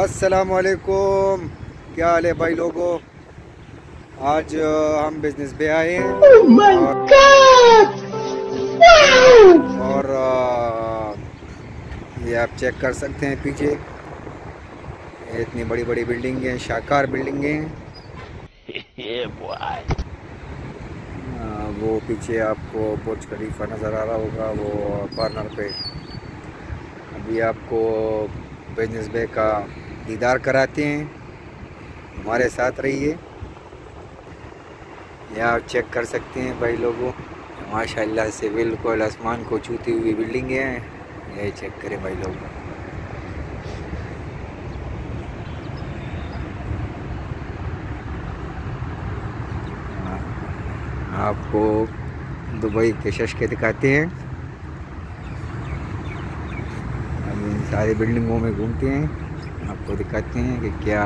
असलकुम क्या हाल है भाई लोगों? आज हम बिज़नेस पे आए हैं। Oh और, और ये आप चेक कर सकते हैं पीछे। इतनी बड़ी बड़ी बिल्डिंग हैं। शाकार बिल्डिंग हैं वो पीछे आपको बुर्ज खलीफा नज़र आ रहा होगा वो कॉर्नर पे। अभी आपको बिज़नेस बे का दीदार कराते हैं। हमारे साथ रहिए। यहाँ आप चेक कर सकते हैं भाई लोगों। माशाल्लाह से बिल्कुल आसमान को छूती हुई बिल्डिंग है। यही चेक करें भाई लोग। आपको दुबई के शश के दिखाते हैं। हम इन सारी बिल्डिंगों में घूमते हैं। आपको दिखाते हैं कि क्या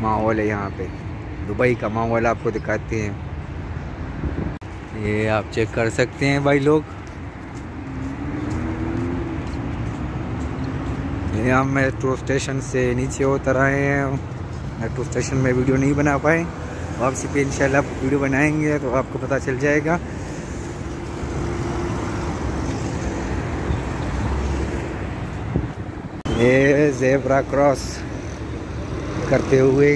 माहौल है यहाँ पे। दुबई का माहौल आपको दिखाते हैं। ये आप चेक कर सकते हैं भाई लोग। ये हम मेट्रो स्टेशन से नीचे उतर आए हैं। मेट्रो स्टेशन में वीडियो नहीं बना पाए। वापसी पे इंशाल्लाह वीडियो बनाएँगे तो आपको पता चल जाएगा। ये जेबरा क्रॉस करते हुए।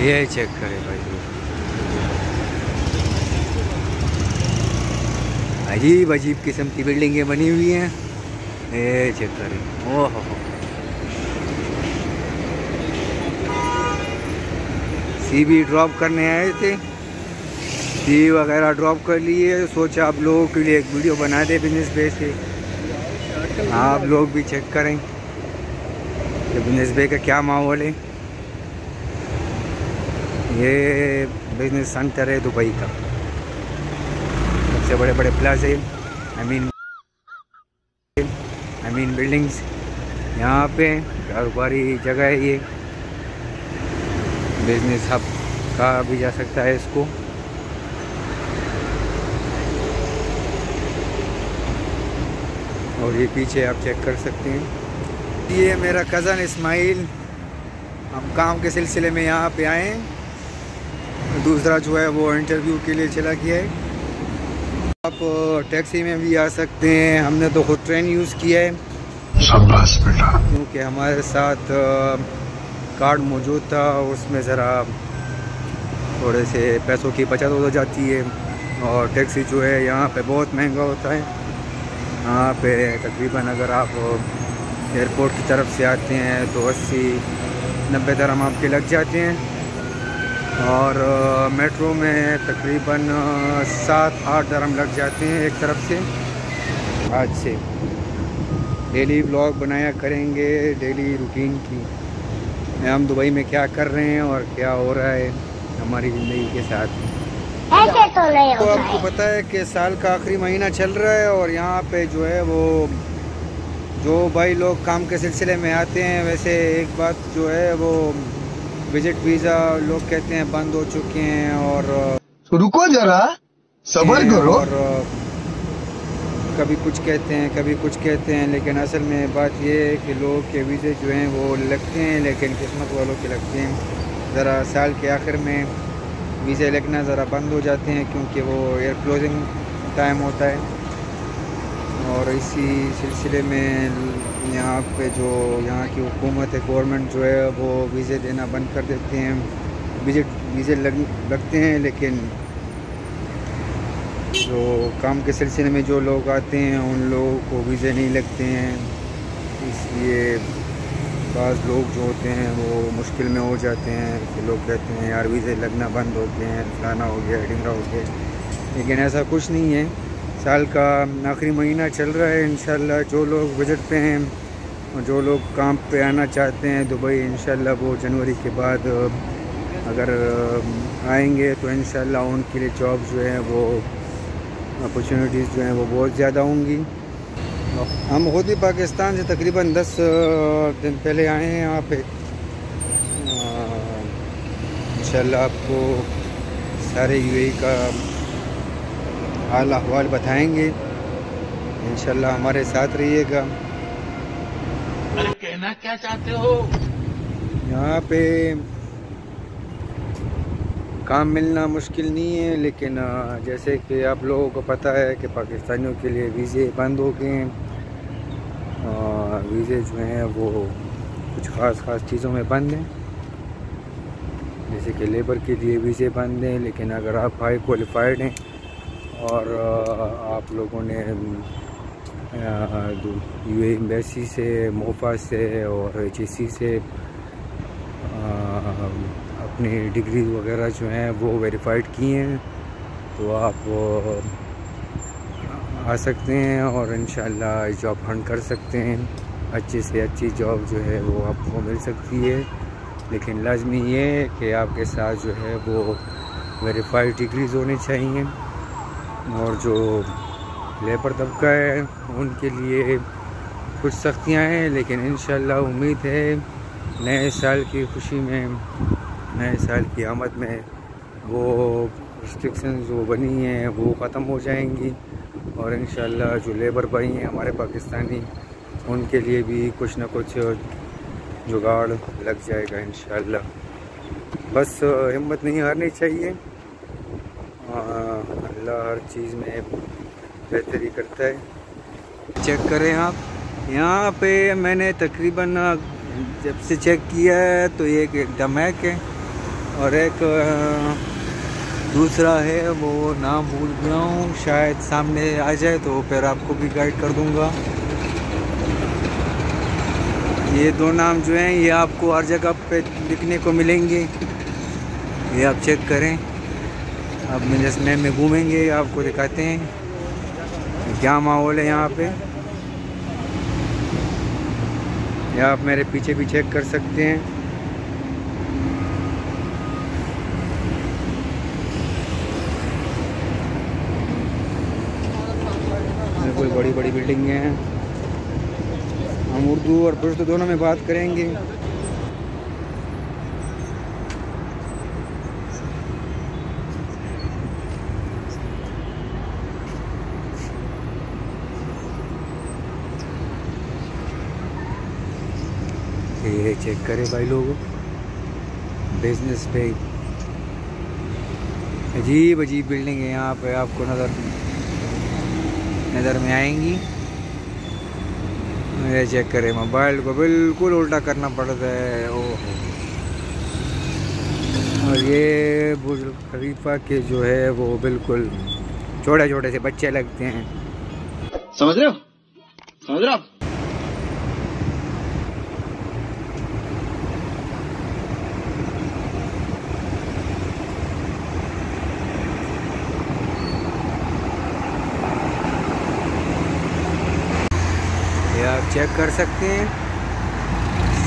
ये चेक करें भाई। अजीब अजीब किस्म की बिल्डिंगें बनी हुई हैं। ये चेक करें। ओह। सी भी ड्रॉप करने आए थे। सी वगैरह ड्रॉप कर लिए, सोचा आप लोगों के लिए एक वीडियो बना दे बिज़नेस पे। से आप लोग भी चेक करें कि बिज़नेस बे का क्या माहौल है। ये बिज़नेस सेंटर है दुबई का। सबसे बड़े बड़े प्लाजे I mean I mean buildings यहाँ पे कारोबारी जगह है ये। बिज़नेस हब कहा भी जा सकता है इसको। और ये पीछे आप चेक कर सकते हैं। ये मेरा कज़न इस्माइल हम काम के सिलसिले में यहाँ पे आए हैं। दूसरा जो है वो इंटरव्यू के लिए चला गया है। आप टैक्सी में भी आ सकते हैं। हमने तो खुद ट्रेन यूज़ किया है। क्योंकि हमारे साथ कार्ड मौजूद था। उसमें ज़रा थोड़े से पैसों की बचत हो जाती है। और टैक्सी जो है यहाँ पे बहुत महँगा होता है। यहाँ पे तकरीबन अगर आप एयरपोर्ट की तरफ़ से आते हैं तो अस्सी, नब्बे दरम आपके लग जाते हैं। और मेट्रो में तकरीबन सात, आठ दरम लग जाते हैं एक तरफ़ से। आज से डेली व्लॉग बनाया करेंगे, डेली रूटीन की। हम दुबई में क्या कर रहे हैं और क्या हो रहा है हमारी ज़िंदगी के साथ। तो नहीं तो आपको पता है कि साल का आखिरी महीना चल रहा है और यहाँ पे जो है वो जो भाई लोग काम के सिलसिले में आते हैं वैसे एक बात जो है वो विज़िट वीज़ा लोग कहते हैं बंद हो चुके हैं और तो रुको जरा सबर करो। और कभी कुछ कहते हैं कभी कुछ कहते हैं लेकिन असल में बात ये है कि लोग के वीज़े जो हैं वो लगते हैं लेकिन किस्मत वालों के लगते हैं। ज़रा साल के आखिर में वीज़े लगना ज़रा बंद हो जाते हैं क्योंकि वो एयर क्लोजिंग टाइम होता है। और इसी सिलसिले में यहाँ पे जो यहाँ की हुकूमत है गवर्नमेंट जो है, वो वीज़े देना बंद कर देते हैं। विज़िट वीज़े लग, लगते हैं, लेकिन जो काम के सिलसिले में जो लोग आते हैं, उन लोगों को वीज़े नहीं लगते हैं। इसलिए बाज़ लोग जो होते हैं वो मुश्किल में हो जाते हैं कि लोग कहते हैं, यार, वीज़े लगना बंद हो गए हैं, फलाना हो गया ढिंगरा हो गया लेकिन ऐसा कुछ नहीं है। साल का आखिरी महीना चल रहा है इन जो लोग बजट पे हैं और जो लोग काम पे आना चाहते हैं दुबई इन वो जनवरी के बाद अगर आएँगे तो इन उनके लिए जॉब जो है वो, अपॉर्चुनिटीज़ जो हैं वो बहुत ज़्यादा होंगी। हम खुद ही पाकिस्तान से तकरीबन 10 दिन पहले आए हैं यहाँ पे। इंशाल्लाह आपको सारे यूएई का हाल अहवाल बताएँगे। इंशाल्लाह हमारे साथ रहिएगा। कहना क्या चाहते हो? यहाँ पे काम मिलना मुश्किल नहीं है लेकिन जैसे कि आप लोगों को पता है कि पाकिस्तानियों के लिए वीज़े बंद हो गए हैं। वीज़े जो हैं वो कुछ ख़ास ख़ास चीज़ों में बंद हैं। जैसे कि लेबर के लिए वीज़े बंद हैं, लेकिन अगर आप हाई क्वालिफाइड हैं और आप लोगों ने यू एम्बेसी से, मोफा से और एच से अपनी डिग्री वगैरह जो हैं वो वेरीफाइड किए हैं तो आप आ सकते हैं और इन जॉब हंट कर सकते हैं। अच्छी से अच्छी जॉब जो है वो आपको मिल सकती है। लेकिन लाजमी ये है कि आपके साथ जो है वो वेरीफाइड डिग्रीज होनी चाहिए और जो लेबर तबका है, उनके लिए कुछ सख्तियाँ हैं, लेकिन इन उम्मीद है नए साल की खुशी में, नए साल की आमद में वो रिस्ट्रिक्शन जो बनी हैं वो ख़त्म हो जाएँगी। और इन जो लेबर भाई हैं हमारे पाकिस्तानी उनके लिए भी कुछ ना कुछ जुगाड़ लग जाएगा इन बस हिम्मत नहीं हारनी चाहिए। अल्लाह हर चीज़ में बेहतरी करता है। चेक करें आप। यहाँ पे मैंने तकरीबन जब से चेक किया है तो एक एक डमैक है और एक दूसरा है, वो नाम भूल गया हूँ। शायद सामने आ जाए तो फिर आपको भी गाइड कर दूँगा। ये दो नाम जो हैं, ये आपको हर जगह पे दिखने को मिलेंगे। ये आप चेक करें। अब मिजसमैन में घूमेंगे आपको दिखाते हैं। क्या माहौल है यहाँ पे? या आप मेरे पीछे भी चेक कर सकते हैं। बिल्कुल बड़ी बड़ी बिल्डिंगें हैं। उर्दू और पश्तो दोनों में बात करेंगे। ये चेक करें भाई लोग। बिज़नेस पे। अजीब अजीब बिल्डिंग है यहाँ पे, आपको नज़र नज़र में आएँगी। ये चेक करें। मोबाइल को बिल्कुल उल्टा करना पड़ता है। ओह। और ये बुज़ुर्ग खलीफा के जो है, वो बिल्कुल छोटे छोटे से बच्चे लगते हैं। समझ रहे हो? समझ रहे हो ये आप चेक कर सकते हैं।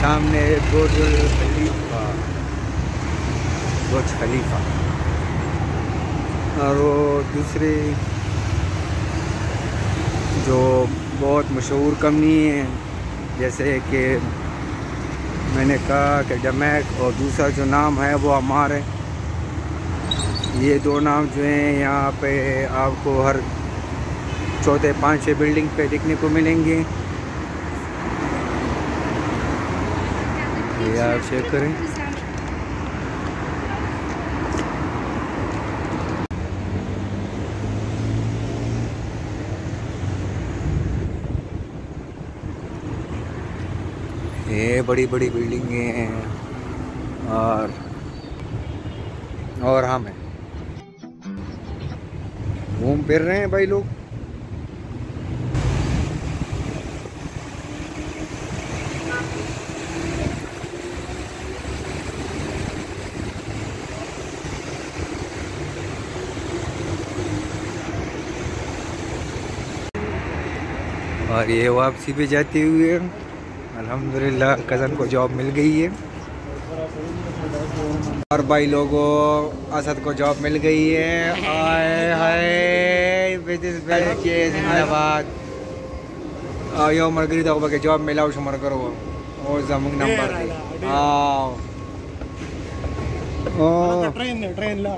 सामने बुर्ज खलीफा। बुर्ज खलीफा। और वो दूसरी जो बहुत मशहूर कंपनी है, जैसे कि मैंने कहा कि डमैक और दूसरा जो नाम है, वो अमार है। ये दो नाम जो हैं, यहाँ पे आपको हर चौथे, पाँचवें बिल्डिंग पे देखने को मिलेंगे। ये आप चेक करें। ये बड़ी बड़ी बिल्डिंगें हैं। और और हम हैं। घूम फिर रहे हैं भाई लोग। और ये वापसी पे जाती हुई है। अल्हम्दुलिल्लाह कज़न को जॉब मिल गई है। और भाई लोगों असद को जॉब मिल गई है। आए हाय जिंदाबाद। यो मरगरी तो के जॉब मिला उस मर करो। और जमुंग नंबर आओ। ओ। ट्रेन ट्रेन ला